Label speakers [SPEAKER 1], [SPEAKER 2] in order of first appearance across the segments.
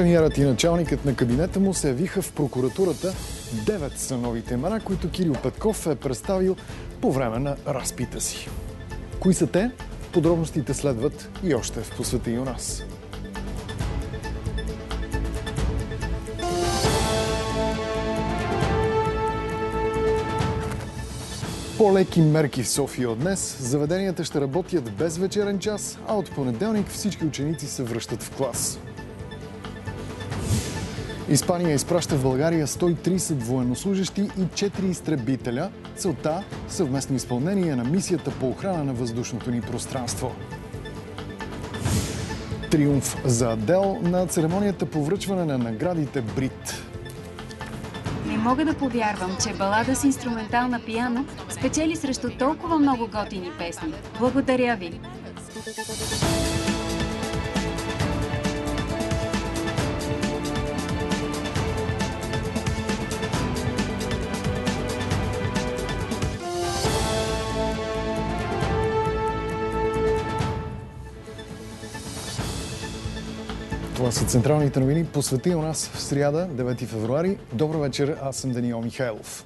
[SPEAKER 1] Премьерът и началникът на кабинета му се явиха в прокуратурата. Девет са новите имена, които Кирил Петков е представил по време на разпита си. Кои са те? Подробностите следват и още в посвета и у нас. По-леки мерки в София от днес. Заведенията ще работят без вечерен час, а от понеделник всички ученици се връщат в клас. Испания изпраща в България 130 военнослужащи и 4 изтребителя. Целта – съвместно изпълнение на мисията по охрана на въздушното ни пространство. Триумф за Адел на церемонията по връчване на наградите Брит.
[SPEAKER 2] Не мога да повярвам, че балада с инструментална пиано спечели срещу толкова много готини песни. Благодаря ви!
[SPEAKER 1] Това са централните новини. Посвети у нас в сряда, 9 февруари. Добър вечер, аз съм Даниил Михайлов.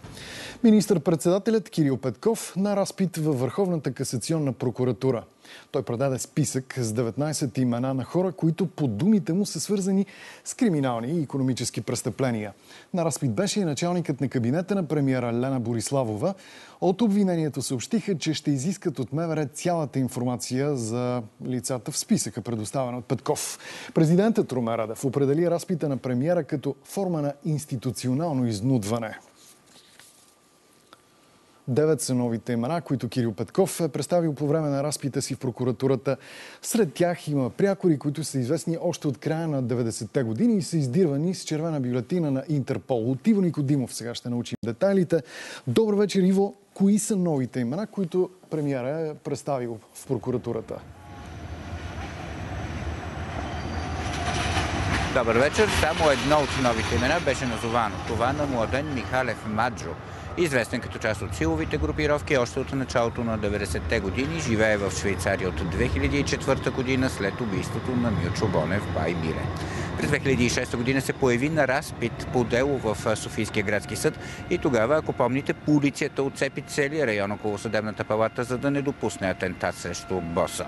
[SPEAKER 1] Министър-председателят Кирил Петков на разпит във Върховната касационна прокуратура. Той предаде списък с 19 имена на хора, които по думите му са свързани с криминални и економически престъпления. На разпит беше и началникът на кабинета на премиера Лена Бориславова. От обвинението съобщиха, че ще изискат от МВР цялата информация за лицата в списъка, предоставена от Петков. Президентът Румен Радев определи разпита на премиера като форма на институционално изнудване. Девет са новите имена, които Кирил Петков е представил по време на разпита си в прокуратурата. Сред тях има прякори, които са известни още от края на 90-те години и са издирвани с червена бюлетина на Интерпол. От Иво Никодимов сега ще научим детайлите. Добър вечер, Иво. Кои са новите имена, които премиера е представил в прокуратурата?
[SPEAKER 3] Добър вечер. Само едно от новите имена беше назовано. Това на Младен Михалев Маджо известен като част от силовите групировки още от началото на 90-те години, живее в Швейцария от 2004 година след убийството на Мючо Бонев Бай Мире. През 2006 година се появи на разпит по дело в Софийския градски съд и тогава, ако помните, полицията отцепи целия район около съдебната палата, за да не допусне атентат срещу боса.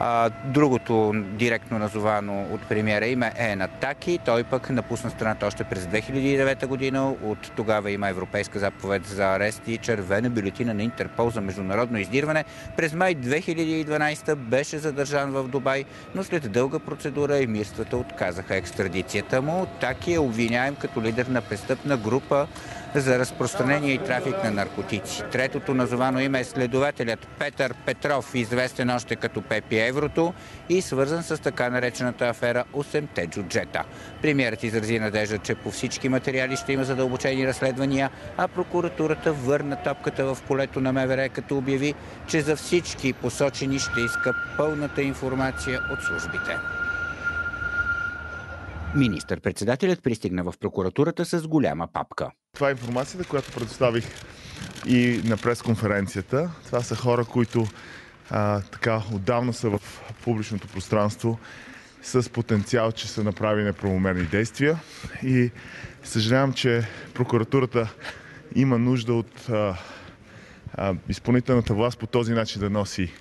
[SPEAKER 3] А, другото директно назовано от премиера име е на Таки. Той пък напусна страната още през 2009 година. От тогава има европейска заповед за арест и червена бюлетина на Интерпол за международно издирване. През май 2012 беше задържан в Дубай, но след дълга процедура емирствата отказаха екстрадицията му. Таки е обвиняем като лидер на престъпна група за разпространение и трафик на наркотици. Третото назовано име е следователят Петър Петров, известен още като Пепи Еврото и свързан с така наречената афера 8-те джуджета. Премьерът изрази надежда, че по всички материали ще има задълбочени разследвания, а прокуратурата върна топката в полето на МВР, като обяви, че за всички посочени ще иска пълната информация от службите. Министър-председателят пристигна в прокуратурата с голяма папка.
[SPEAKER 4] Това е информацията, която предоставих и на пресконференцията. Това са хора, които а, така отдавна са в публичното пространство с потенциал, че са направили неправомерни действия. И съжалявам, че прокуратурата има нужда от а, а, изпълнителната власт по този начин да носи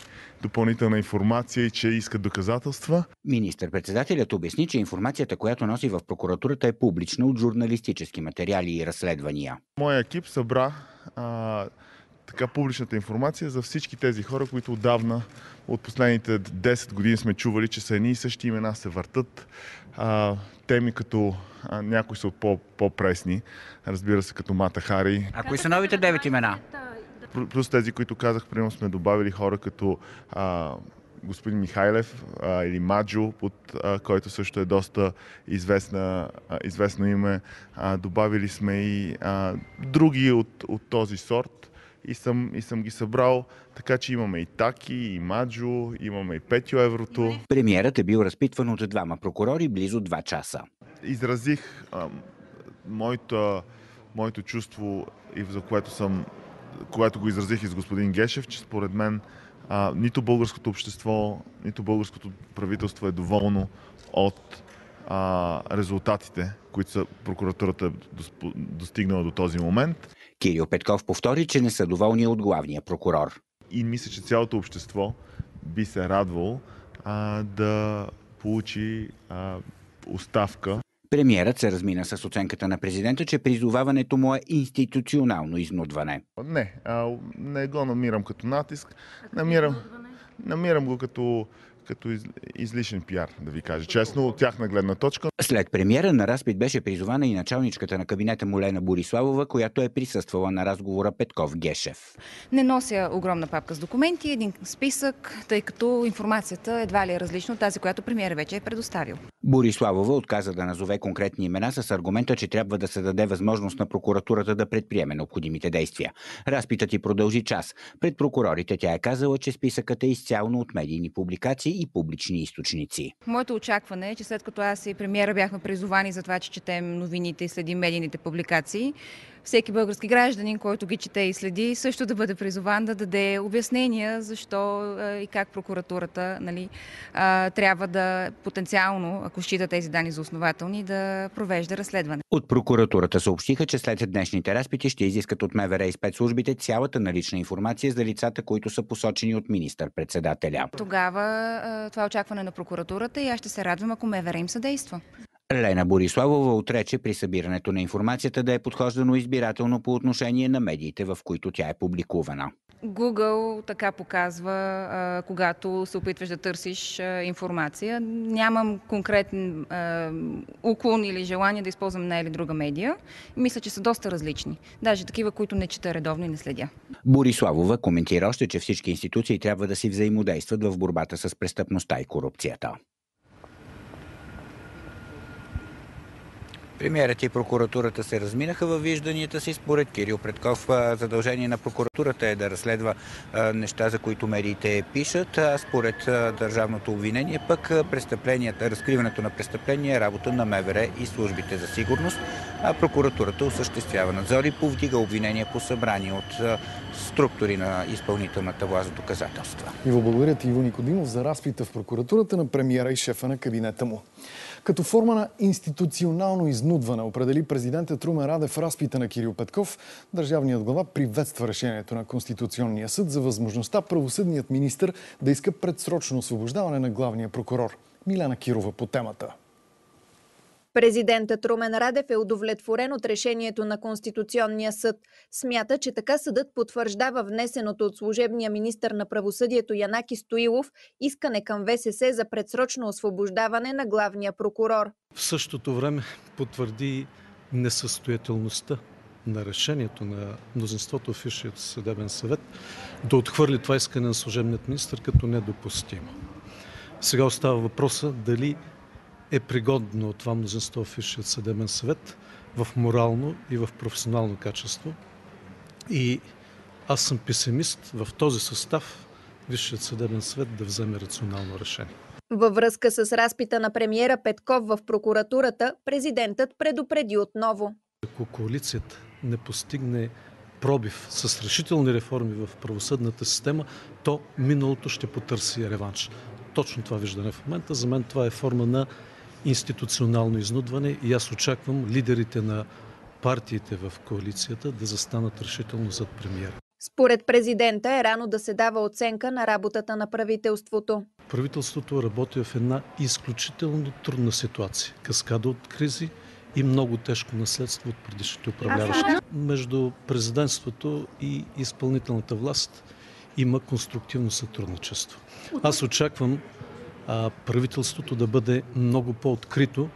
[SPEAKER 4] допълнителна информация и че искат доказателства.
[SPEAKER 3] Министър-председателят обясни, че информацията, която носи в прокуратурата е публична от журналистически материали и разследвания.
[SPEAKER 4] Моя екип събра а, така публичната информация за всички тези хора, които отдавна от последните 10 години сме чували, че са едни и същи имена се въртат. А, теми като а, някои са от по- по-пресни, разбира се, като Мата Хари.
[SPEAKER 3] А кои са новите девет имена?
[SPEAKER 4] Плюс тези, които казах, примерно сме добавили хора като а, господин Михайлев а, или Маджо, под, а, който също е доста известна, а, известно име. А, добавили сме и а, други от, от този сорт и съм, и съм ги събрал, така че имаме и Таки, и Маджо, имаме и Петио Еврото.
[SPEAKER 3] Премиерът е бил разпитван от двама прокурори близо 2 часа.
[SPEAKER 4] Изразих а, моето, моето чувство и за което съм което го изразих и с господин Гешев, че според мен а, нито българското общество, нито българското правителство е доволно от а, резултатите, които са прокуратурата достигнала до този момент.
[SPEAKER 3] Кирил Петков повтори, че не са доволни от главния прокурор.
[SPEAKER 4] И мисля, че цялото общество би се радвало а, да получи а, оставка.
[SPEAKER 3] Премьерът се размина с оценката на президента, че призоваването му е институционално изнудване.
[SPEAKER 4] Не, а, не го намирам като натиск. Намирам, намирам го като като из, излишен пиар, да ви кажа честно, от тяхна гледна точка.
[SPEAKER 3] След премиера на разпит беше призована и началничката на кабинета Молена Бориславова, която е присъствала на разговора Петков Гешев.
[SPEAKER 5] Не нося огромна папка с документи, един списък, тъй като информацията едва ли е различна от тази, която премиера вече е предоставил.
[SPEAKER 3] Бориславова отказа да назове конкретни имена с аргумента, че трябва да се даде възможност на прокуратурата да предприеме необходимите действия. Разпитът и продължи час. Пред прокурорите тя е казала, че списъкът е изцяло от медийни публикации и публични източници.
[SPEAKER 5] Моето очакване е, че след като аз и премиера бяхме призовани за това, че четем новините и следим медийните публикации, всеки български гражданин, който ги чете и следи, също да бъде призован да даде обяснения защо и как прокуратурата нали, трябва да потенциално, ако счита тези данни за основателни, да провежда разследване.
[SPEAKER 3] От прокуратурата съобщиха, че след днешните разпити ще изискат от МВР и спецслужбите цялата налична информация за лицата, които са посочени от министър-председателя.
[SPEAKER 5] Тогава това е очакване на прокуратурата и аз ще се радвам, ако МВР им съдейства.
[SPEAKER 3] Лена Бориславова отрече при събирането на информацията да е подхождано избирателно по отношение на медиите, в които тя е публикувана.
[SPEAKER 5] Google така показва, когато се опитваш да търсиш информация. Нямам конкретен уклон или желание да използвам една или друга медия. Мисля, че са доста различни. Даже такива, които не чета редовно и не следя.
[SPEAKER 3] Бориславова коментира още, че всички институции трябва да си взаимодействат в борбата с престъпността и корупцията. Премьерът и прокуратурата се разминаха във вижданията си. Според Кирил Предков задължение на прокуратурата е да разследва неща, за които медиите пишат. А според държавното обвинение пък престъпленията, разкриването на престъпления е работа на МВР и службите за сигурност. А прокуратурата осъществява надзор и повдига обвинения по събрани от структури на изпълнителната власт доказателства.
[SPEAKER 1] Иво благодаря ти, Иво Никодимов, за разпита в прокуратурата на премиера и шефа на кабинета му. Като форма на институционално изнудване определи президентът Румен Радев разпита на Кирил Петков, държавният глава приветства решението на Конституционния съд за възможността правосъдният министр да иска предсрочно освобождаване на главния прокурор. Милена Кирова по темата.
[SPEAKER 6] Президентът Румен Радев е удовлетворен от решението на Конституционния съд. Смята, че така съдът потвърждава внесеното от служебния министр на правосъдието Янаки Стоилов искане към ВСС за предсрочно освобождаване на главния прокурор.
[SPEAKER 7] В същото време потвърди несъстоятелността на решението на мнозинството в Висшият съдебен съвет да отхвърли това искане на служебният министр като недопустимо. Сега остава въпроса дали е пригодно това мнозинство в Висшият съдебен съвет в морално и в професионално качество. И аз съм песимист в този състав Висшият съдебен съвет да вземе рационално решение.
[SPEAKER 6] Във връзка с разпита на премиера Петков в прокуратурата, президентът предупреди отново.
[SPEAKER 7] Ако коалицията не постигне пробив с решителни реформи в правосъдната система, то миналото ще потърси реванш. Точно това виждане в момента. За мен това е форма на институционално изнудване и аз очаквам лидерите на партиите в коалицията да застанат решително зад премиера.
[SPEAKER 6] Според президента е рано да се дава оценка на работата на правителството.
[SPEAKER 7] Правителството работи в една изключително трудна ситуация. Каскада от кризи и много тежко наследство от предишните управляващи. Между президентството и изпълнителната власт има конструктивно сътрудничество. Аз очаквам правителството да бъде много по-открито,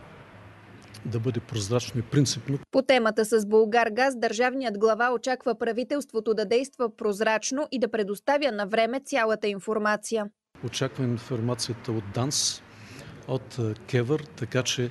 [SPEAKER 7] да бъде прозрачно и принципно.
[SPEAKER 6] По темата с Българ Газ, държавният глава очаква правителството да действа прозрачно и да предоставя на време цялата информация.
[SPEAKER 7] Очаквам информацията от ДАНС, от Кевър, така че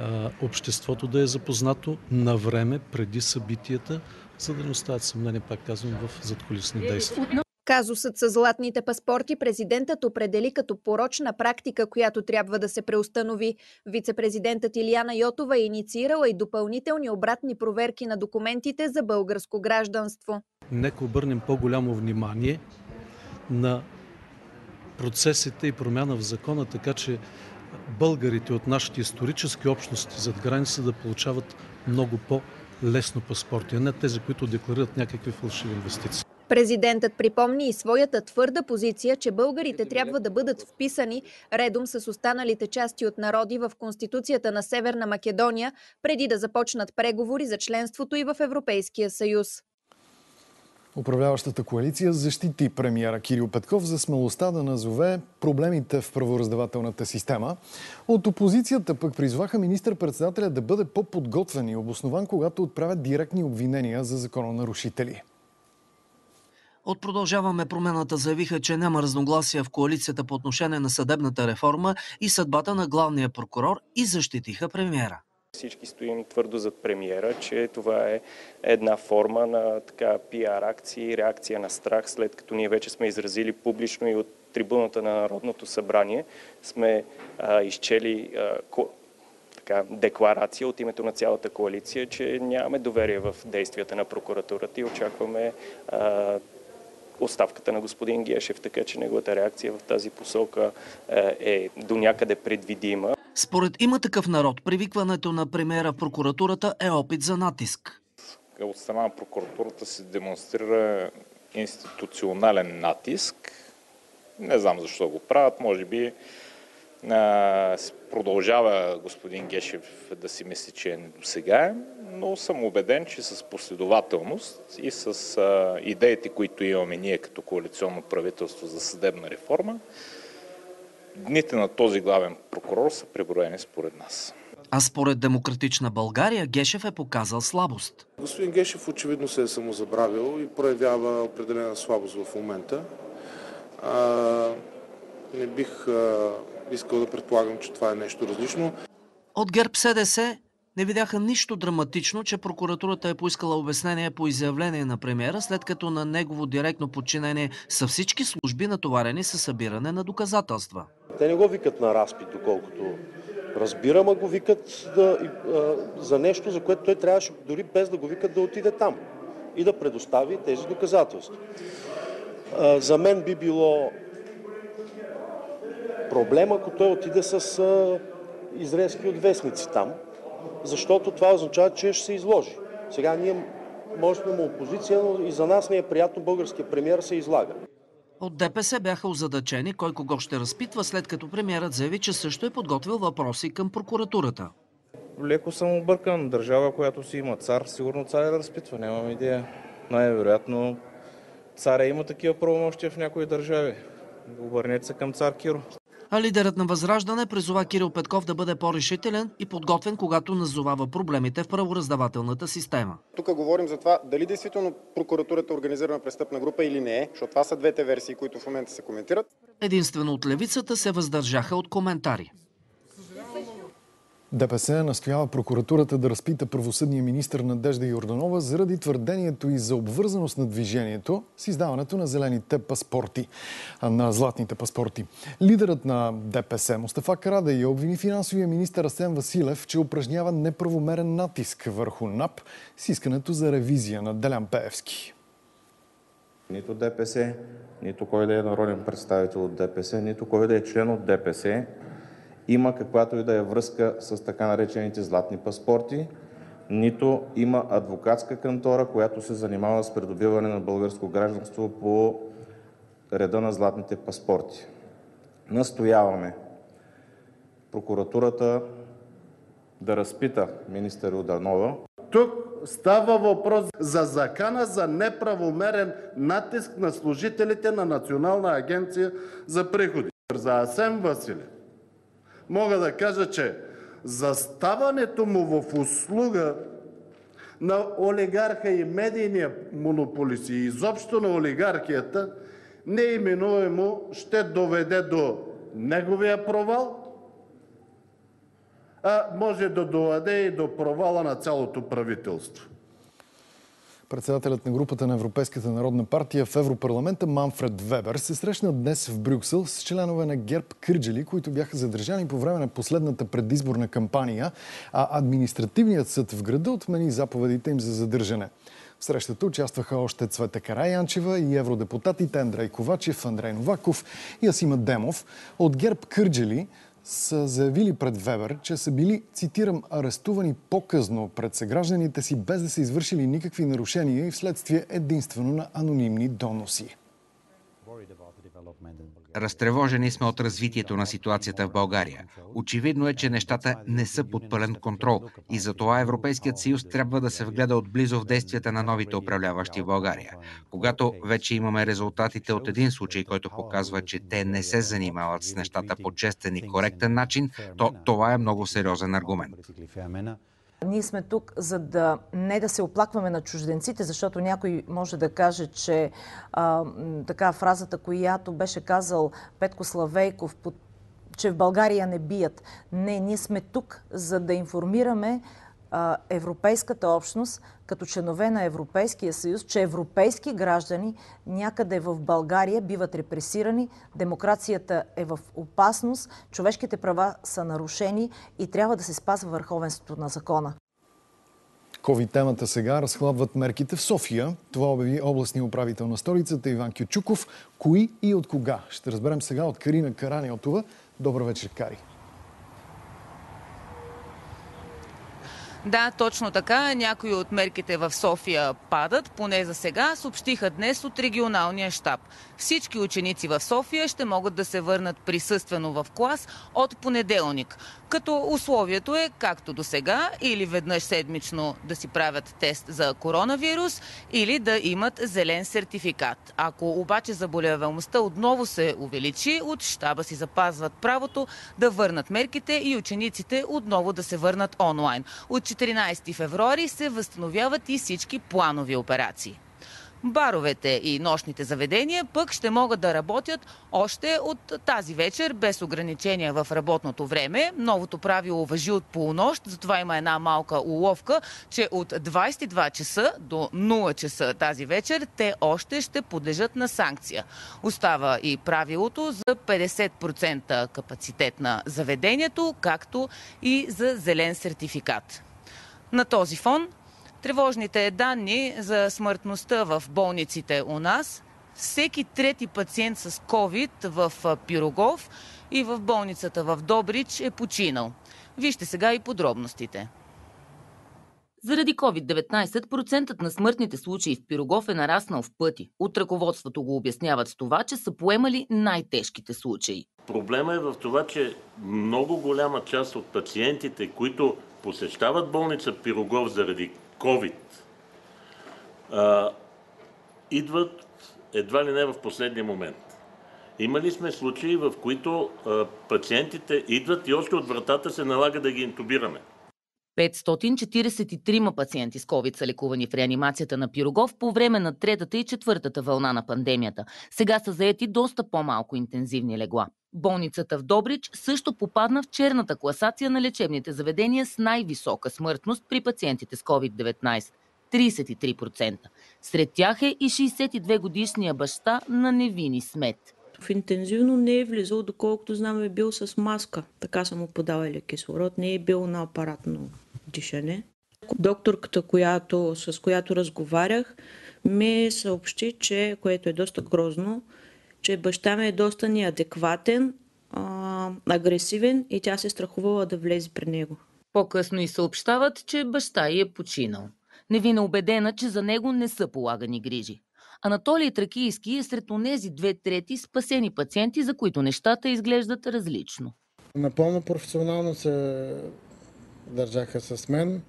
[SPEAKER 7] а, обществото да е запознато на време преди събитията, за да не остават съмнение, пак казвам, в задколисни действия.
[SPEAKER 6] Казусът с златните паспорти президентът определи като порочна практика, която трябва да се преустанови. Вицепрезидентът Илияна Йотова е инициирала и допълнителни обратни проверки на документите за българско гражданство.
[SPEAKER 7] Нека обърнем по-голямо внимание на процесите и промяна в закона, така че българите от нашите исторически общности зад граница да получават много по-лесно паспорти, а не тези, които декларират някакви фалшиви инвестиции.
[SPEAKER 6] Президентът припомни и своята твърда позиция, че българите трябва да бъдат вписани редом с останалите части от народи в Конституцията на Северна Македония, преди да започнат преговори за членството и в Европейския съюз.
[SPEAKER 1] Управляващата коалиция защити премиера Кирил Петков за смелостта да назове проблемите в правораздавателната система. От опозицията пък призваха министър-председателя да бъде по-подготвен и обоснован, когато отправят директни обвинения за закононарушители.
[SPEAKER 8] От продължаваме промената заявиха, че няма разногласия в коалицията по отношение на съдебната реформа и съдбата на главния прокурор и защитиха премиера.
[SPEAKER 9] Всички стоим твърдо зад премиера, че това е една форма на така пиар акции, реакция на страх, след като ние вече сме изразили публично и от трибуната на Народното събрание сме а, изчели а, ко, така, декларация от името на цялата коалиция, че нямаме доверие в действията на прокуратурата и очакваме а, оставката на господин Гешев, така че неговата реакция в тази посока е до някъде предвидима.
[SPEAKER 8] Според има такъв народ, привикването на премиера в прокуратурата е опит за натиск.
[SPEAKER 10] От страна на прокуратурата се демонстрира институционален натиск. Не знам защо го правят. Може би продължава господин Гешев да си мисли, че е недосегаем, но съм убеден, че с последователност и с идеите, които имаме ние като коалиционно правителство за съдебна реформа, дните на този главен прокурор са преброени според нас.
[SPEAKER 8] А според Демократична България Гешев е показал слабост.
[SPEAKER 11] Господин Гешев очевидно се е самозабравил и проявява определена слабост в момента. А, не бих а, искал да предполагам, че това е нещо различно.
[SPEAKER 8] От ГЕРБ СДС не видяха нищо драматично, че прокуратурата е поискала обяснение по изявление на премиера, след като на негово директно подчинение са всички служби натоварени със събиране на доказателства.
[SPEAKER 12] Те не го викат на разпит, доколкото разбирам, а го викат да, за нещо, за което той трябваше дори без да го викат да отиде там и да предостави тези доказателства. За мен би било проблем, ако той отиде с а, изрезки от вестници там, защото това означава, че ще се изложи. Сега ние може да му опозиция, но и за нас не е приятно българския премьер се излага.
[SPEAKER 8] От ДПС бяха озадачени кой кого ще разпитва, след като премиерът заяви, че също е подготвил въпроси към прокуратурата.
[SPEAKER 13] Леко съм объркан. Държава, която си има цар, сигурно царя да разпитва. Нямам идея. Най-вероятно царя има такива правомощия в някои държави. Обърнете се към цар Киро.
[SPEAKER 8] А лидерът на Възраждане призова Кирил Петков да бъде по-решителен и подготвен, когато назовава проблемите в правораздавателната система.
[SPEAKER 14] Тук говорим за това дали действително прокуратурата е организирана престъпна група или не е, защото това са двете версии, които в момента се коментират.
[SPEAKER 8] Единствено от левицата се въздържаха от коментари.
[SPEAKER 1] ДПС настоява прокуратурата да разпита правосъдния министр Надежда Йорданова заради твърдението и за обвързаност на движението с издаването на зелените паспорти, на златните паспорти. Лидерът на ДПС Мустафа Карадайя обвини финансовия министр Асен Василев, че упражнява неправомерен натиск върху НАП с искането за ревизия на Делян Пеевски.
[SPEAKER 15] Нито ДПС, нито кой да е народен представител от ДПС, нито кой да е член от ДПС има каквато и да е връзка с така наречените златни паспорти, нито има адвокатска кантора, която се занимава с придобиване на българско гражданство по реда на златните паспорти. Настояваме прокуратурата да разпита министър Уданова.
[SPEAKER 16] Тук става въпрос за закана за неправомерен натиск на служителите на Национална агенция за приходи. За Асен Василев мога да кажа, че заставането му в услуга на олигарха и медийния монополист и изобщо на олигархията неименуемо ще доведе до неговия провал, а може да доведе и до провала на цялото правителство.
[SPEAKER 1] Председателят на групата на Европейската народна партия в Европарламента Манфред Вебер се срещна днес в Брюксел с членове на ГЕРБ Кърджали, които бяха задържани по време на последната предизборна кампания, а административният съд в града отмени заповедите им за задържане. В срещата участваха още Цвета Караянчева и евродепутатите Андрей Ковачев, Андрей Новаков и Асима Демов. От ГЕРБ Кърджали са заявили пред Вебер, че са били, цитирам, арестувани по-късно пред съгражданите си, без да са извършили никакви нарушения и вследствие единствено на анонимни доноси.
[SPEAKER 17] Разтревожени сме от развитието на ситуацията в България. Очевидно е, че нещата не са под пълен контрол и затова Европейският съюз трябва да се вгледа отблизо в действията на новите управляващи в България. Когато вече имаме резултатите от един случай, който показва, че те не се занимават с нещата по честен и коректен начин, то това е много сериозен аргумент.
[SPEAKER 18] Ние сме тук, за да не да се оплакваме на чужденците, защото някой може да каже, че а, така фразата, която беше казал Петко Славейков, че в България не бият. Не, ние сме тук, за да информираме Европейската общност, като членове на Европейския съюз, че европейски граждани някъде в България биват репресирани, демокрацията е в опасност, човешките права са нарушени и трябва да се спазва върховенството на закона.
[SPEAKER 1] COVID темата сега разхлабват мерките в София. Това обяви областния управител на столицата Иван Кючуков. Кои и от кога? Ще разберем сега от Карина Караниотова. Добър вечер, Кари.
[SPEAKER 19] Да, точно така. Някои от мерките в София падат, поне за сега, съобщиха днес от регионалния щаб. Всички ученици в София ще могат да се върнат присъствено в клас от понеделник. Като условието е, както до сега, или веднъж седмично да си правят тест за коронавирус, или да имат зелен сертификат. Ако обаче заболеваемостта отново се увеличи, от щаба си запазват правото да върнат мерките и учениците отново да се върнат онлайн. 14 февруари се възстановяват и всички планови операции. Баровете и нощните заведения пък ще могат да работят още от тази вечер без ограничения в работното време. Новото правило въжи от полунощ, затова има една малка уловка, че от 22 часа до 0 часа тази вечер те още ще подлежат на санкция. Остава и правилото за 50% капацитет на заведението, както и за зелен сертификат. На този фон тревожните данни за смъртността в болниците у нас. Всеки трети пациент с COVID в Пирогов и в болницата в Добрич е починал. Вижте сега и подробностите. Заради COVID-19 процентът на смъртните случаи в Пирогов е нараснал в пъти. От ръководството го обясняват с това, че са поемали най-тежките случаи.
[SPEAKER 20] Проблема е в това, че много голяма част от пациентите, които посещават болница Пирогов заради COVID, а, идват едва ли не в последния момент. Имали сме случаи, в които а, пациентите идват и още от вратата се налага да ги интубираме.
[SPEAKER 19] 543 пациенти с COVID са лекувани в реанимацията на Пирогов по време на третата и четвъртата вълна на пандемията. Сега са заети доста по-малко интензивни легла. Болницата в Добрич също попадна в черната класация на лечебните заведения с най-висока смъртност при пациентите с COVID-19 – 33%. Сред тях е и 62 годишния баща на Невини Смет.
[SPEAKER 21] В интензивно не е влизал, доколкото знам е бил с маска. Така са му подавали кислород. Не е бил на апаратно дишане. Докторката, която, с която разговарях, ми съобщи, че, което е доста грозно, че баща ми е доста неадекватен, а, агресивен и тя се страхувала да влезе при него.
[SPEAKER 19] По-късно и съобщават, че баща й е починал. Невина убедена, че за него не са полагани грижи. Анатолий Тракийски е сред онези две трети спасени пациенти, за които нещата изглеждат различно.
[SPEAKER 22] Напълно професионално се държаха с мен.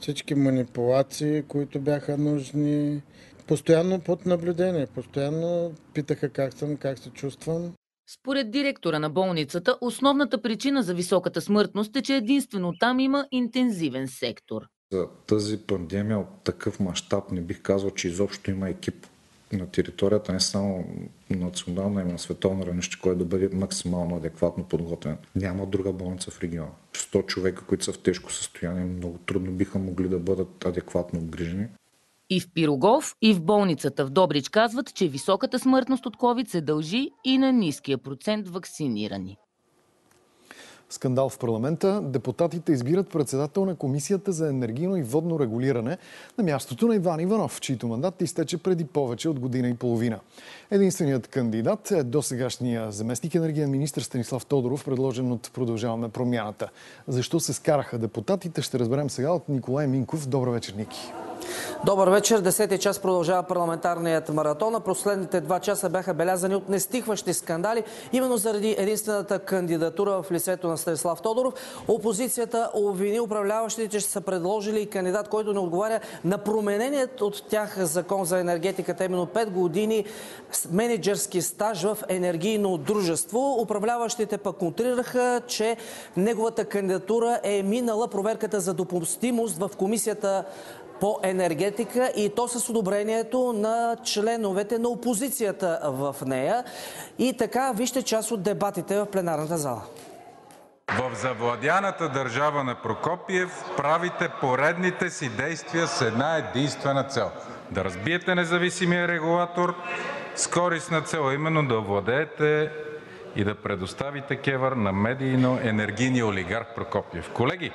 [SPEAKER 22] Всички манипулации, които бяха нужни, постоянно под наблюдение, постоянно питаха как съм, как се чувствам.
[SPEAKER 19] Според директора на болницата, основната причина за високата смъртност е, че единствено там има интензивен сектор.
[SPEAKER 23] За тази пандемия от такъв мащаб не бих казал, че изобщо има екип на територията, не само национална, и на световно равнище, който да бъде максимално адекватно подготвен. Няма друга болница в региона. 100 човека, които са в тежко състояние, много трудно биха могли да бъдат адекватно обгрижени.
[SPEAKER 19] И в Пирогов, и в болницата в Добрич казват, че високата смъртност от COVID се дължи и на ниския процент вакцинирани.
[SPEAKER 1] Скандал в парламента. Депутатите избират председател на Комисията за енергийно и водно регулиране на мястото на Иван Иванов, чийто мандат изтече преди повече от година и половина. Единственият кандидат е досегашния заместник енергиен министр Станислав Тодоров, предложен от Продължаваме промяната. Защо се скараха депутатите, ще разберем сега от Николай Минков. Добър вечер, Ники.
[SPEAKER 8] Добър вечер. Десети час продължава парламентарният маратон. А последните два часа бяха белязани от нестихващи скандали, именно заради единствената кандидатура в лицето на Станислав Тодоров. Опозицията обвини управляващите, че са предложили кандидат, който не отговаря на промененият от тях закон за енергетиката, именно 5 години менеджерски стаж в енергийно дружество. Управляващите пък контрираха, че неговата кандидатура е минала проверката за допустимост в комисията по енергетика и то с одобрението на членовете на опозицията в нея. И така, вижте част от дебатите в пленарната зала.
[SPEAKER 24] В завладяната държава на Прокопиев правите поредните си действия с една единствена цел – да разбиете независимия регулатор с корисна цел, именно да овладеете и да предоставите КЕВР на медийно-енергийния олигарх Прокопиев. Колеги,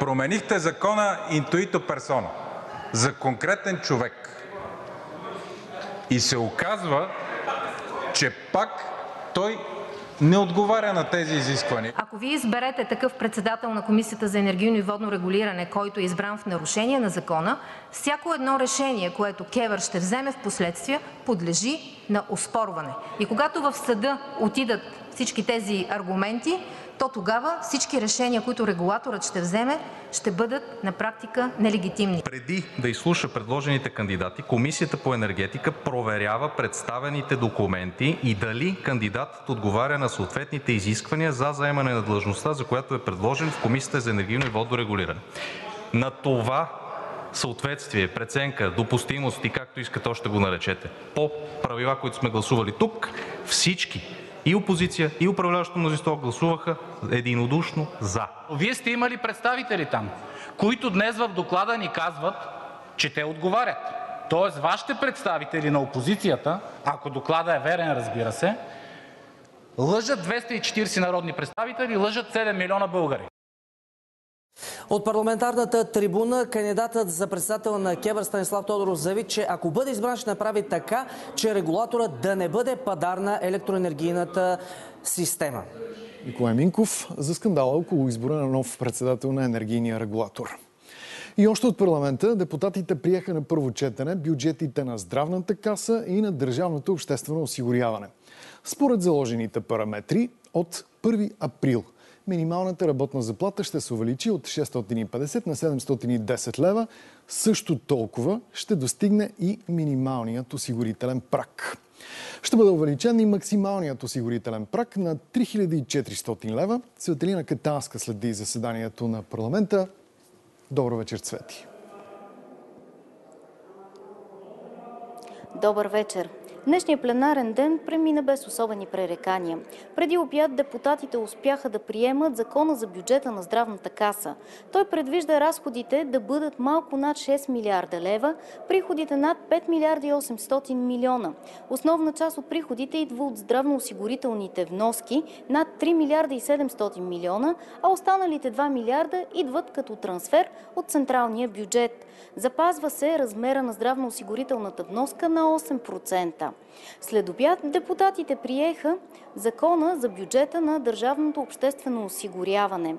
[SPEAKER 24] променихте закона интуито персона за конкретен човек и се оказва, че пак той не отговаря на тези изисквания.
[SPEAKER 25] Ако Вие изберете такъв председател на Комисията за енергийно и водно регулиране, който е избран в нарушение на закона, всяко едно решение, което КЕВР ще вземе в последствие, подлежи на оспорване. И когато в съда отидат всички тези аргументи, то тогава всички решения, които регулаторът ще вземе, ще бъдат на практика нелегитимни.
[SPEAKER 26] Преди да изслуша предложените кандидати, Комисията по енергетика проверява представените документи и дали кандидатът отговаря на съответните изисквания за заемане на длъжността, за която е предложен в Комисията за енергийно и водно регулиране. На това съответствие, преценка, допустимост и както искате още го наречете, по правила, които сме гласували тук, всички и опозиция, и управляващото мнозинство гласуваха единодушно за.
[SPEAKER 27] Вие сте имали представители там, които днес в доклада ни казват, че те отговарят. Тоест Вашите представители на опозицията, ако докладът е верен, разбира се, лъжат 240 народни представители, лъжат 7 милиона българи.
[SPEAKER 8] От парламентарната трибуна кандидатът за председател на КЕВР Станислав Тодоров заяви, че ако бъде избран, ще направи така, че регулаторът да не бъде падар на електроенергийната система.
[SPEAKER 1] Николай Минков за скандала около избора на нов председател на енергийния регулатор. И още от парламента депутатите приеха на първо четене бюджетите на здравната каса и на държавното обществено осигуряване. Според заложените параметри от 1 април – минималната работна заплата ще се увеличи от 650 на 710 лева. Също толкова ще достигне и минималният осигурителен прак. Ще бъде увеличен и максималният осигурителен прак на 3400 лева. Светелина Катанска следи заседанието на парламента. Добър вечер, Цвети.
[SPEAKER 28] Добър вечер. Днешният пленарен ден премина без особени пререкания. Преди обяд депутатите успяха да приемат закона за бюджета на здравната каса. Той предвижда разходите да бъдат малко над 6 милиарда лева, приходите над 5 милиарда и 800 милиона. Основна част от приходите идва от здравноосигурителните вноски над 3 милиарда и 700 милиона, а останалите 2 милиарда идват като трансфер от централния бюджет. Запазва се размера на здравноосигурителната вноска на 8%. След обяд депутатите приеха закона за бюджета на държавното обществено осигуряване.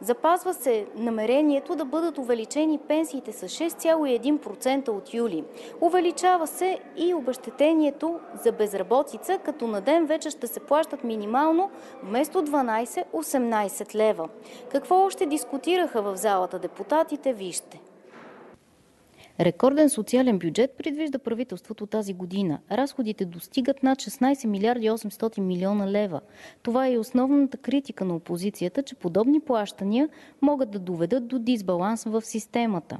[SPEAKER 28] Запазва се намерението да бъдат увеличени пенсиите с 6,1% от юли. Увеличава се и обещетението за безработица, като на ден вече ще се плащат минимално вместо 12-18 лева. Какво още дискутираха в залата депутатите, вижте. Рекорден социален бюджет предвижда правителството тази година. Разходите достигат над 16 милиарди 800 милиона лева. Това е и основната критика на опозицията, че подобни плащания могат да доведат до дисбаланс в системата.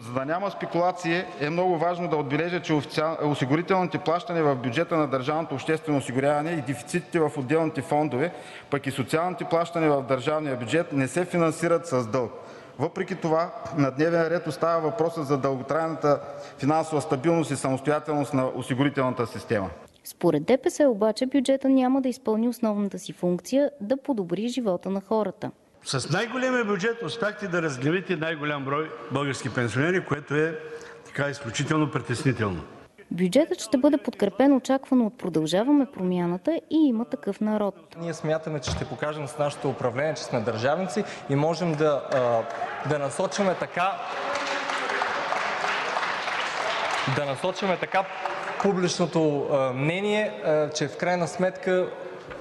[SPEAKER 29] За да няма спекулации, е много важно да отбележа, че осигурителните плащания в бюджета на държавното обществено осигуряване и дефицитите в отделните фондове, пък и социалните плащания в държавния бюджет не се финансират с дълг. Въпреки това на дневен ред остава въпросът за дълготрайната финансова стабилност и самостоятелност на осигурителната система.
[SPEAKER 28] Според ДПС обаче бюджета няма да изпълни основната си функция да подобри живота на хората.
[SPEAKER 30] С най-големия бюджет успяхте да разгневите най-голям брой български пенсионери, което е така изключително притеснително.
[SPEAKER 28] Бюджетът ще бъде подкрепен очаквано от Продължаваме промяната и има такъв народ.
[SPEAKER 31] Ние смятаме, че ще покажем с нашето управление, че сме държавници и можем да, да насочваме така да насочваме така публичното мнение, че в крайна сметка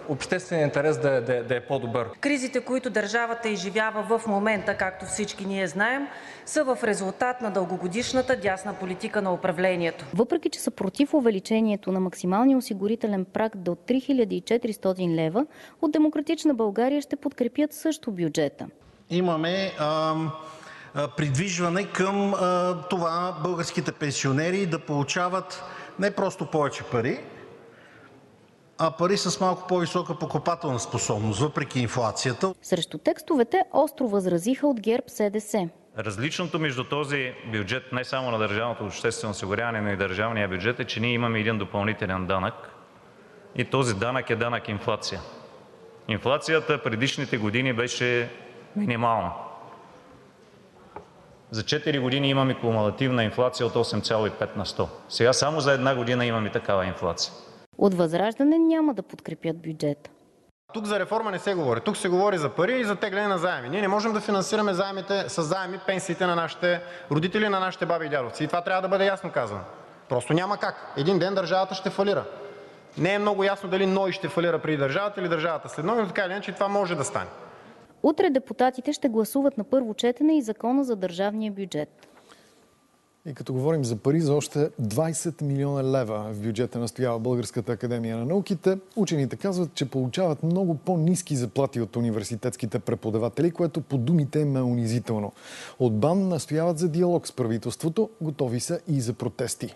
[SPEAKER 31] общественият интерес да е, да, е, да е по-добър.
[SPEAKER 32] Кризите, които държавата изживява в момента, както всички ние знаем, са в резултат на дългогодишната дясна политика на управлението.
[SPEAKER 28] Въпреки, че са против увеличението на максималния осигурителен праг до 3400 лева, от Демократична България ще подкрепят също бюджета.
[SPEAKER 30] Имаме ам, придвижване към а, това българските пенсионери да получават не просто повече пари, а пари с малко по-висока покупателна способност, въпреки инфлацията.
[SPEAKER 28] Срещу текстовете остро възразиха от ГЕРБ СДС.
[SPEAKER 33] Различното между този бюджет, не само на държавното обществено осигуряване, но и държавния бюджет, е, че ние имаме един допълнителен данък и този данък е данък инфлация. Инфлацията предишните години беше минимална. За 4 години имаме кумулативна инфлация от 8,5 на 100. Сега само за една година имаме такава инфлация.
[SPEAKER 28] От Възраждане няма да подкрепят бюджета.
[SPEAKER 14] Тук за реформа не се говори. Тук се говори за пари и за тегляне на заеми. Ние не можем да финансираме заемите, с заеми пенсиите на нашите родители, на нашите баби и дядовци. И това трябва да бъде ясно казано. Просто няма как. Един ден държавата ще фалира. Не е много ясно дали НОИ ще фалира преди държавата или държавата след НОИ, но така или иначе това може да стане.
[SPEAKER 28] Утре депутатите ще гласуват на първо четене и закона за държавния бюджет.
[SPEAKER 1] И като говорим за пари, за още 20 милиона лева в бюджета настоява Българската академия на науките, учените казват, че получават много по-низки заплати от университетските преподаватели, което по думите им е унизително. От БАН настояват за диалог с правителството, готови са и за протести.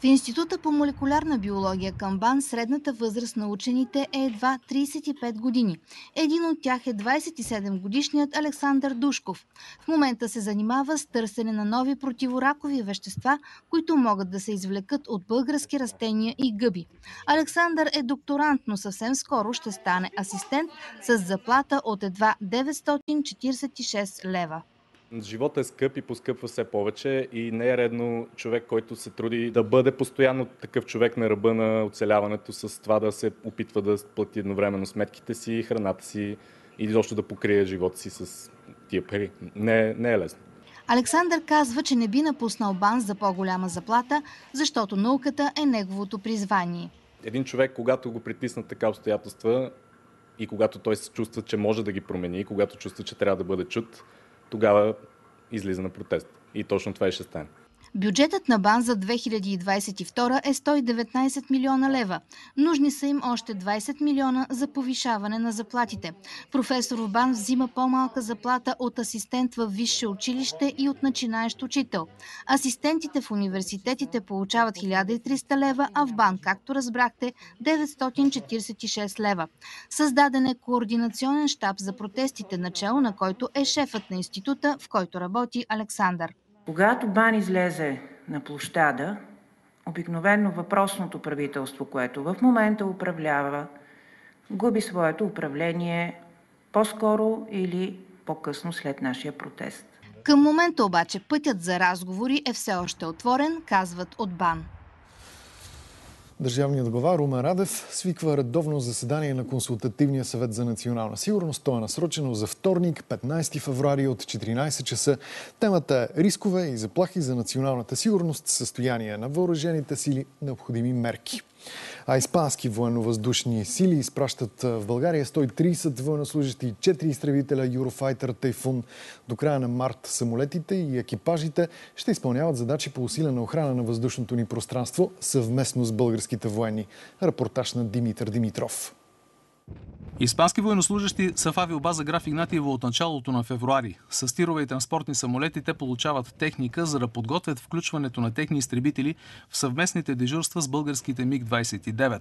[SPEAKER 34] В Института по молекулярна биология към БАН средната възраст на учените е едва 35 години. Един от тях е 27-годишният Александър Душков. В момента се занимава с търсене на нови противоракови вещества, които могат да се извлекат от български растения и гъби. Александър е докторант, но съвсем скоро ще стане асистент с заплата от едва 946 лева.
[SPEAKER 35] Живота е скъп и поскъпва все повече и не е редно човек, който се труди да бъде постоянно такъв човек на ръба на оцеляването с това да се опитва да плати едновременно сметките си, храната си и изобщо да покрие живота си с тия пари. Не, не е лесно.
[SPEAKER 34] Александър казва, че не би напуснал БАН за по-голяма заплата, защото науката е неговото призвание.
[SPEAKER 35] Един човек, когато го притиснат така обстоятелства и когато той се чувства, че може да ги промени, когато чувства, че трябва да бъде чут, тогава излиза на протест. И точно това и ще стане.
[SPEAKER 34] Бюджетът на БАН за 2022 е 119 милиона лева. Нужни са им още 20 милиона за повишаване на заплатите. Професор БАН взима по-малка заплата от асистент в висше училище и от начинаещ учител. Асистентите в университетите получават 1300 лева, а в БАН, както разбрахте, 946 лева. Създаден е координационен щаб за протестите, начало на който е шефът на института, в който работи Александър.
[SPEAKER 36] Когато БАН излезе на площада, обикновено въпросното правителство, което в момента управлява, губи своето управление по-скоро или по-късно след нашия протест.
[SPEAKER 34] Към момента обаче пътят за разговори е все още отворен, казват от БАН.
[SPEAKER 1] Държавният глава Румен Радев свиква редовно заседание на Консултативния съвет за национална сигурност. То е насрочено за вторник, 15 февруари от 14 часа. Темата е рискове и заплахи за националната сигурност, състояние на въоръжените сили, необходими мерки. А испански военновъздушни сили изпращат в България 130 военнослужащи и 4 изтребителя Eurofighter Тайфун. До края на март самолетите и екипажите ще изпълняват задачи по усилена охрана на въздушното ни пространство съвместно с българските военни. Репортаж на Димитър Димитров.
[SPEAKER 37] Испански военнослужащи са в авиобаза Граф Игнатиево от началото на февруари. С тирове и транспортни самолети те получават техника, за да подготвят включването на техни изтребители в съвместните дежурства с българските МиГ-29.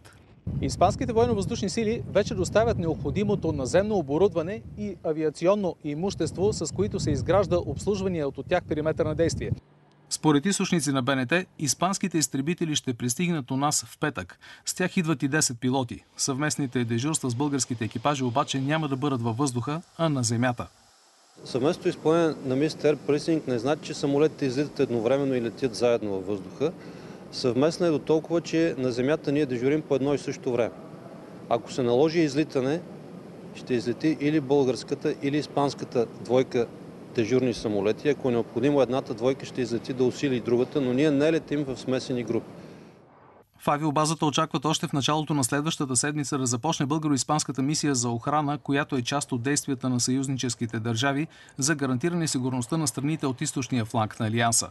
[SPEAKER 38] Испанските военно-въздушни сили вече доставят необходимото наземно оборудване и авиационно имущество, с които се изгражда обслужвания от тях периметър на действие.
[SPEAKER 37] Според източници на БНТ, испанските изтребители ще пристигнат у нас в петък. С тях идват и 10 пилоти. Съвместните дежурства с българските екипажи обаче няма да бъдат във въздуха, а на земята.
[SPEAKER 39] Съвместното изпълнение на мистер Пресинг не значи, че самолетите излитат едновременно и летят заедно във въздуха. Съвместно е до толкова, че на земята ние дежурим по едно и също време. Ако се наложи излитане, ще излети или българската, или испанската двойка дежурни самолети. Ако е необходимо, едната двойка ще излети да усили другата, но ние не летим в смесени групи.
[SPEAKER 37] В авиобазата очакват още в началото на следващата седмица да започне българо-испанската мисия за охрана, която е част от действията на съюзническите държави за гарантиране сигурността на страните от източния фланг на Алианса.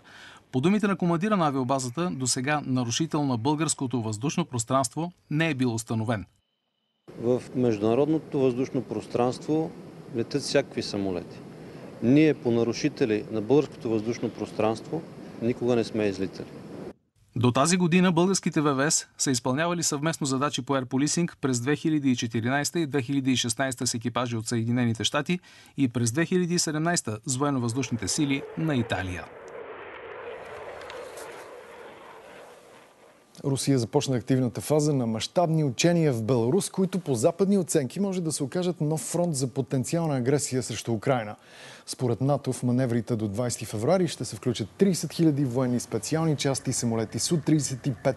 [SPEAKER 37] По думите на командира на авиобазата, до сега нарушител на българското въздушно пространство не е бил установен.
[SPEAKER 39] В международното въздушно пространство летят всякакви самолети. Ние по нарушители на българското въздушно пространство никога не сме излитали.
[SPEAKER 37] До тази година българските ВВС са изпълнявали съвместно задачи по Air Policing през 2014 и 2016 с екипажи от Съединените щати и през 2017 с военно-въздушните сили на Италия.
[SPEAKER 1] Русия започна активната фаза на мащабни учения в Беларус, които по западни оценки може да се окажат нов фронт за потенциална агресия срещу Украина. Според НАТО в маневрите до 20 февруари ще се включат 30 000 военни специални части, самолети Су-35,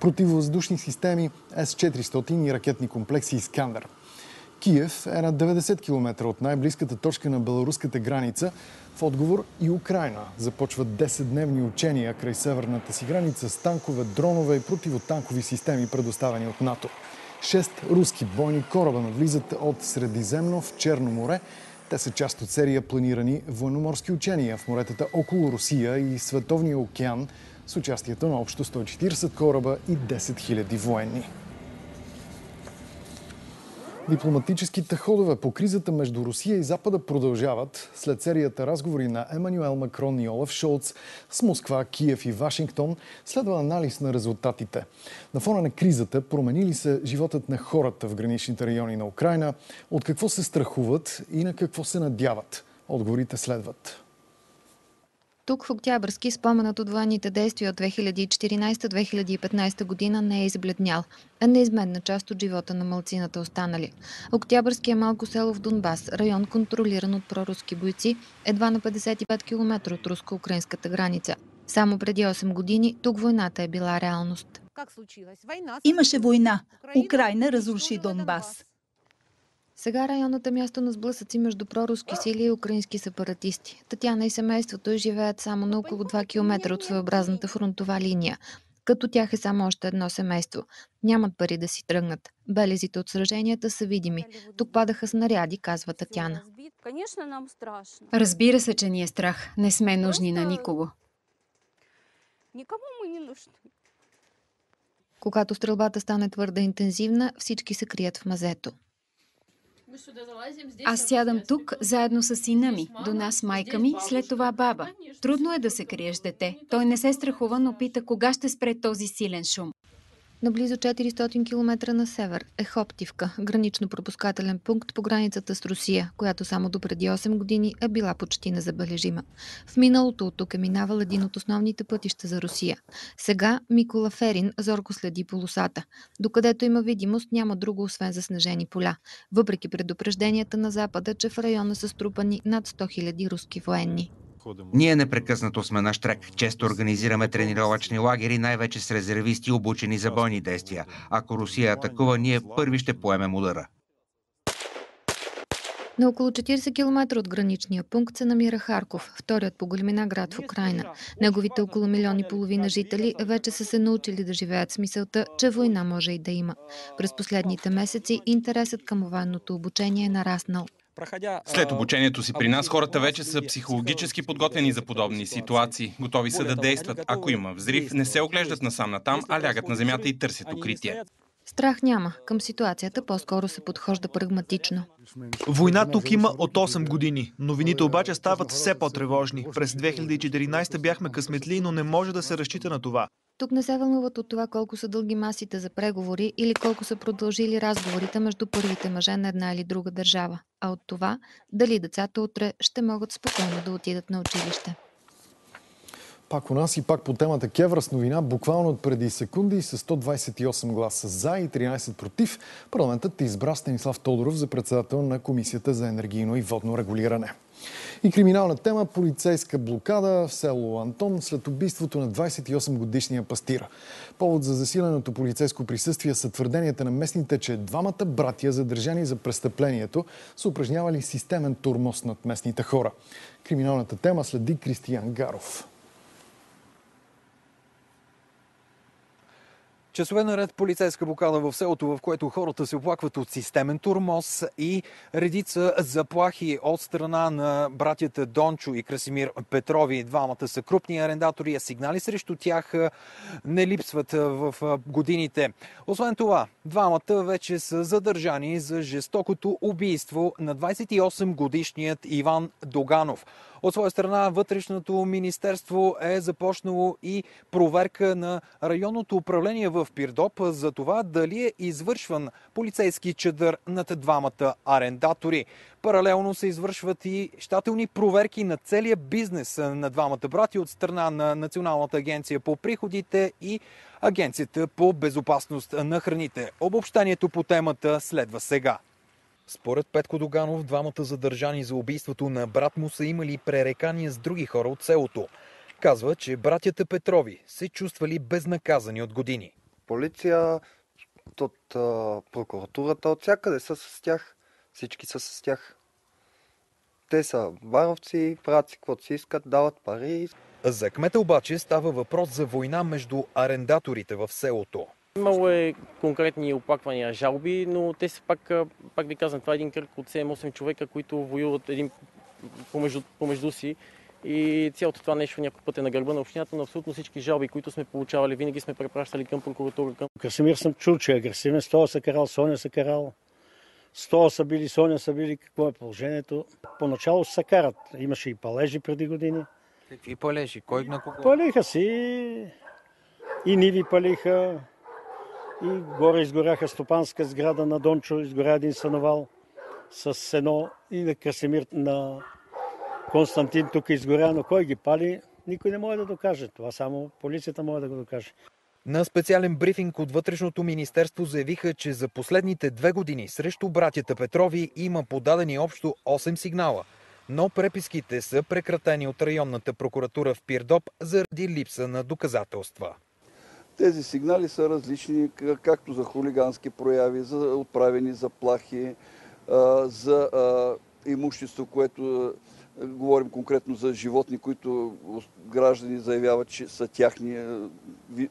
[SPEAKER 1] противовъздушни системи С-400 и ракетни комплекси Искандър. Киев е на 90 км от най-близката точка на беларуската граница. В отговор и Украина започват 10-дневни учения край северната си граница с танкове, дронове и противотанкови системи, предоставени от НАТО. Шест руски бойни кораба навлизат от Средиземно в Черно море. Те са част от серия планирани военноморски учения в моретата около Русия и Световния океан с участието на общо 140 кораба и 10 000 военни. Дипломатическите ходове по кризата между Русия и Запада продължават след серията разговори на Емануел Макрон и Олаф Шолц с Москва, Киев и Вашингтон. Следва анализ на резултатите. На фона на кризата променили се животът на хората в граничните райони на Украина, от какво се страхуват и на какво се надяват. Отговорите следват.
[SPEAKER 40] Тук в Октябрьски споменът от военните действия от 2014-2015 година не е избледнял, а неизменна част от живота на малцината останали. Октябрьски е малко село в Донбас, район контролиран от проруски бойци, едва на 55 км от руско-украинската граница. Само преди 8 години тук войната е била реалност.
[SPEAKER 41] Имаше война. Украина разруши Донбас.
[SPEAKER 40] Сега районът е място на сблъсъци между проруски сили и украински сепаратисти. Татяна и семейството живеят само на около 2 км от своеобразната фронтова линия. Като тях е само още едно семейство. Нямат пари да си тръгнат. Белезите от сраженията са видими. Тук падаха снаряди, казва Татяна.
[SPEAKER 42] Разбира се, че ни е страх. Не сме нужни на никого.
[SPEAKER 40] Когато стрелбата стане твърде интензивна, всички се крият в мазето.
[SPEAKER 42] Аз сядам тук, заедно с сина ми, до нас майка ми, след това баба. Трудно е да се криеш дете. Той не се страхува, но пита кога ще спре този силен шум.
[SPEAKER 40] На близо 400 км на север е Хоптивка, гранично-пропускателен пункт по границата с Русия, която само до преди 8 години е била почти незабележима. В миналото от тук е минавал един от основните пътища за Русия. Сега Микола Ферин зорко следи полосата. Докъдето има видимост, няма друго освен заснежени поля. Въпреки предупрежденията на Запада, че в района са струпани над 100 000 руски военни.
[SPEAKER 17] Ние непрекъснато сме на штрек. Често организираме тренировъчни лагери, най-вече с резервисти, обучени за бойни действия. Ако Русия атакува, ние първи ще поемем удара.
[SPEAKER 40] На около 40 км от граничния пункт се намира Харков, вторият по големина град в Украина. Неговите около милион и половина жители вече са се научили да живеят с мисълта, че война може и да има. През последните месеци интересът към военното обучение е нараснал.
[SPEAKER 43] След обучението си при нас хората вече са психологически подготвени за подобни ситуации. Готови са да действат. Ако има взрив, не се оглеждат насам натам, а лягат на земята и търсят укритие.
[SPEAKER 40] Страх няма. Към ситуацията по-скоро се подхожда прагматично.
[SPEAKER 44] Война тук има от 8 години. Новините обаче стават все по-тревожни. През 2014 бяхме късметли, но не може да се разчита на това.
[SPEAKER 40] Тук не се вълнуват от това колко са дълги масите за преговори или колко са продължили разговорите между първите мъже на една или друга държава, а от това дали децата утре ще могат спокойно да отидат на училище.
[SPEAKER 1] Пак у нас и пак по темата Кевра с новина, буквално от преди секунди с 128 гласа за и 13 против, парламентът избра Станислав Тодоров за председател на Комисията за енергийно и водно регулиране. И криминална тема – полицейска блокада в село Антон след убийството на 28-годишния пастира. Повод за засиленото полицейско присъствие са твърденията на местните, че двамата братия, задържани за престъплението, са упражнявали системен турмоз над местните хора. Криминалната тема следи Кристиян Гаров.
[SPEAKER 45] Часове наред полицейска блокада в селото, в което хората се оплакват от системен турмоз и редица заплахи от страна на братята Дончо и Красимир Петрови. Двамата са крупни арендатори, а сигнали срещу тях не липсват в годините. Освен това, двамата вече са задържани за жестокото убийство на 28 годишният Иван Доганов. От своя страна, Вътрешното министерство е започнало и проверка на районното управление в Пирдоп за това дали е извършван полицейски чадър над двамата арендатори. Паралелно се извършват и щателни проверки на целия бизнес на двамата брати от страна на Националната агенция по приходите и Агенцията по безопасност на храните. Обобщението по темата следва сега. Според Петко Доганов, двамата задържани за убийството на брат му са имали пререкания с други хора от селото. Казва, че братята Петрови се чувствали безнаказани от години.
[SPEAKER 46] Полиция, от прокуратурата, от всякъде са с тях. Всички са с тях. Те са баровци, правят си каквото си искат, дават пари.
[SPEAKER 45] За кмета обаче става въпрос за война между арендаторите в селото.
[SPEAKER 47] Имало е конкретни оплаквания, жалби, но те са пак, пак ви казвам, това е един кръг от 7-8 човека, които воюват един помежду, помежду си и цялото това нещо някой път е на гърба на общината, но абсолютно всички жалби, които сме получавали, винаги сме препращали към прокуратура. Към...
[SPEAKER 48] Красимир съм чул, че е агресивен. Стола са карал, Соня са карал. Стола са били, Соня са били. Какво е положението? Поначало се карат. Имаше и палежи преди години.
[SPEAKER 45] Какви палежи? Кой на кого?
[SPEAKER 48] Палиха си. И ниви палиха. И горе изгоряха стопанска сграда на Дончо, изгоря един съновал с едно и на Красимир, на Константин тук изгоря, но кой ги пали, никой не може да докаже. Това само полицията може да го докаже.
[SPEAKER 45] На специален брифинг от Вътрешното министерство заявиха, че за последните две години срещу братята Петрови има подадени общо 8 сигнала, но преписките са прекратени от районната прокуратура в Пирдоп заради липса на доказателства.
[SPEAKER 49] Тези сигнали са различни, както за хулигански прояви, за отправени заплахи, за имущество, което говорим конкретно за животни, които граждани заявяват, че са тяхни,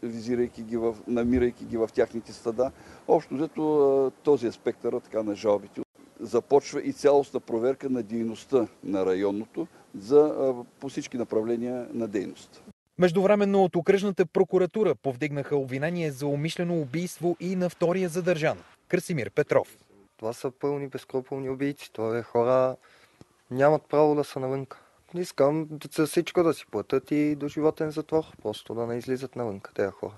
[SPEAKER 49] визирайки ги, в, намирайки ги в тяхните стада. Общо взето този е спектъра така на жалбите. Започва и цялостна проверка на дейността на районното за, по всички направления на дейност.
[SPEAKER 45] Междувременно от окръжната прокуратура повдигнаха обвинение за умишлено убийство и на втория задържан – Красимир Петров.
[SPEAKER 46] Това са пълни безкруполни убийци. Това е хора нямат право да са навънка. Искам за всичко да си платят и до животен затвор. Просто да не излизат навънка тези хора.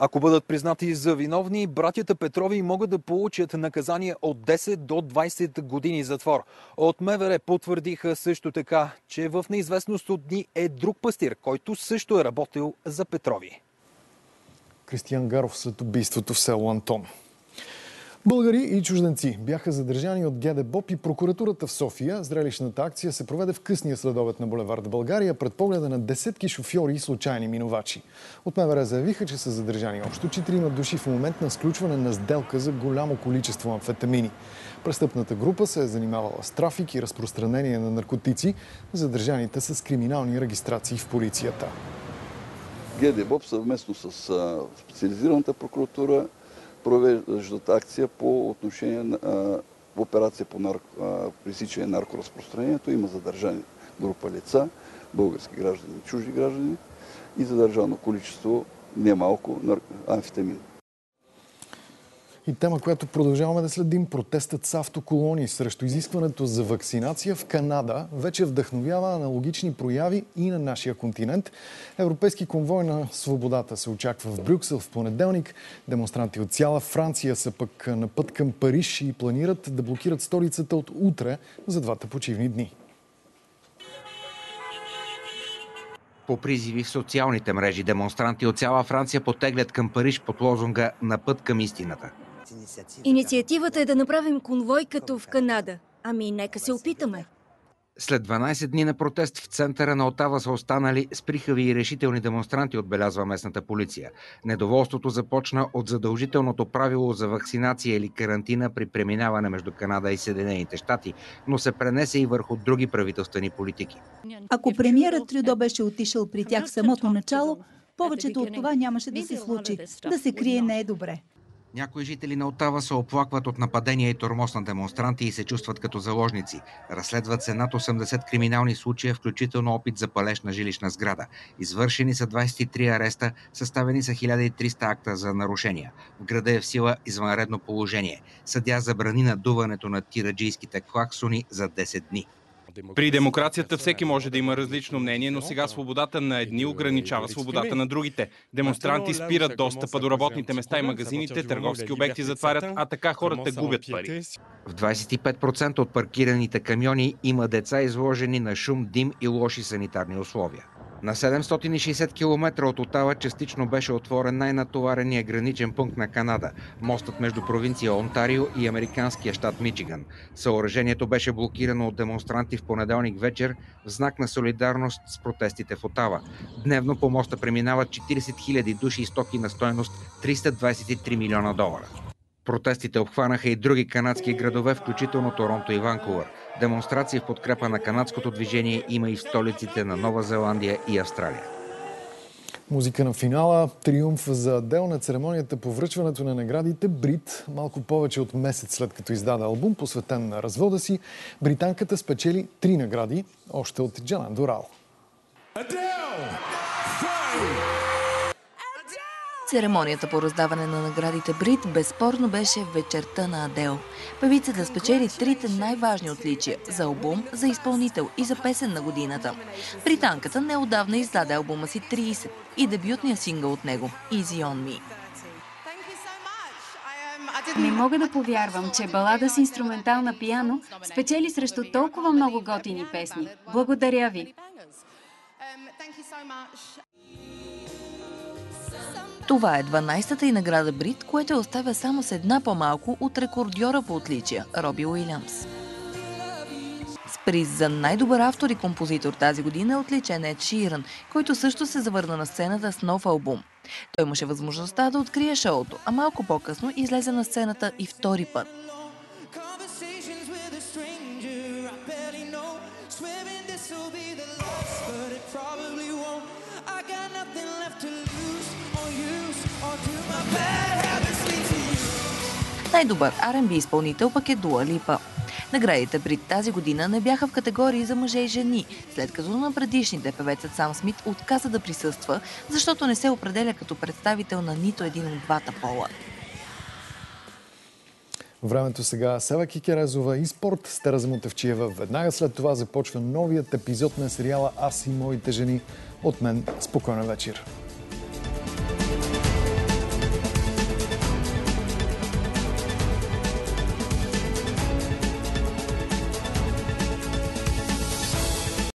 [SPEAKER 45] Ако бъдат признати за виновни, братята Петрови могат да получат наказание от 10 до 20 години затвор. От МВР потвърдиха също така, че в неизвестност от дни е друг пастир, който също е работил за Петрови.
[SPEAKER 1] Кристиян Гаров след убийството в село Антон. Българи и чужденци бяха задържани от ГДБОП и прокуратурата в София. Зрелищната акция се проведе в късния следобед на булевард България пред погледа на десетки шофьори и случайни минувачи. От МВР заявиха, че са задържани общо 4 души в момент на сключване на сделка за голямо количество амфетамини. Престъпната група се е занимавала с трафик и разпространение на наркотици. Задържаните с криминални регистрации в полицията.
[SPEAKER 49] ГДБОП съвместно с специализираната прокуратура провеждат акция по отношение на а, операция по нар... пресичане на наркоразпространението. Има задържани група лица, български граждани и чужди граждани и задържано количество немалко нар... амфетамин.
[SPEAKER 1] И тема, която продължаваме да следим, протестът с автоколони срещу изискването за вакцинация в Канада вече вдъхновява аналогични прояви и на нашия континент. Европейски конвой на свободата се очаква в Брюксел в понеделник. Демонстранти от цяла Франция са пък на път към Париж и планират да блокират столицата от утре за двата почивни дни.
[SPEAKER 17] По призиви в социалните мрежи демонстранти от цяла Франция потеглят към Париж под лозунга «На път към истината».
[SPEAKER 50] Инициативата е да направим конвой като в Канада. Ами, нека се опитаме.
[SPEAKER 17] След 12 дни на протест в центъра на Отава са останали сприхави и решителни демонстранти, отбелязва местната полиция. Недоволството започна от задължителното правило за вакцинация или карантина при преминаване между Канада и Съединените щати, но се пренесе и върху други правителствени политики.
[SPEAKER 41] Ако премиерът Трюдо беше отишъл при тях в самото начало, повечето от това нямаше да се случи. Да се крие не е добре.
[SPEAKER 17] Някои жители на Отава се оплакват от нападения и тормоз на демонстранти и се чувстват като заложници. Разследват се над 80 криминални случая, включително опит за палеж на жилищна сграда. Извършени са 23 ареста, съставени са 1300 акта за нарушения. В града е в сила извънредно положение. Съдя забрани надуването на тираджийските клаксони за 10 дни.
[SPEAKER 43] При демокрацията всеки може да има различно мнение, но сега свободата на едни ограничава свободата на другите. Демонстранти спират достъпа до работните места и магазините, търговски обекти затварят, а така хората губят пари.
[SPEAKER 17] В 25% от паркираните камиони има деца изложени на шум, дим и лоши санитарни условия. На 760 км от Отава частично беше отворен най-натоварения граничен пункт на Канада – мостът между провинция Онтарио и американския щат Мичиган. Съоръжението беше блокирано от демонстранти в понеделник вечер в знак на солидарност с протестите в Отава. Дневно по моста преминават 40 000 души и стоки на стойност 323 милиона долара. Протестите обхванаха и други канадски градове, включително Торонто и Ванкувър. Демонстрации в подкрепа на канадското движение има и в столиците на Нова Зеландия и Австралия.
[SPEAKER 1] Музика на финала, триумф за дел на церемонията по връчването на наградите Брит. Малко повече от месец след като издаде албум, посветен на развода си, британката спечели три награди, още от Джанан Дорал.
[SPEAKER 18] Церемонията по раздаване на наградите Брит безспорно беше вечерта на Адел. Певицата спечели трите най-важни отличия – за албум, за изпълнител и за песен на годината. Британката неодавна издаде албума си 30 и дебютния сингъл от него – Easy on Me.
[SPEAKER 42] Не мога да повярвам, че балада с инструментална пиано спечели срещу толкова много готини песни. Благодаря ви!
[SPEAKER 18] Това е 12-та и награда Брит, което оставя само с една по-малко от рекордьора по отличия – Роби Уилямс. С приз за най-добър автор и композитор тази година е отличен Ед Ширан, който също се завърна на сцената с нов албум. Той имаше възможността да открие шоуто, а малко по-късно излезе на сцената и втори път. Най-добър R&B изпълнител пък е Дуа Липа. Наградите при тази година не бяха в категории за мъже и жени, след като на предишните певецът Сам Смит отказа да присъства, защото не се определя като представител на нито един от двата пола.
[SPEAKER 1] Времето сега Сева Кикерезова и спорт с Тереза Мотевчиева. Веднага след това започва новият епизод на сериала Аз и моите жени. От мен спокойна вечер.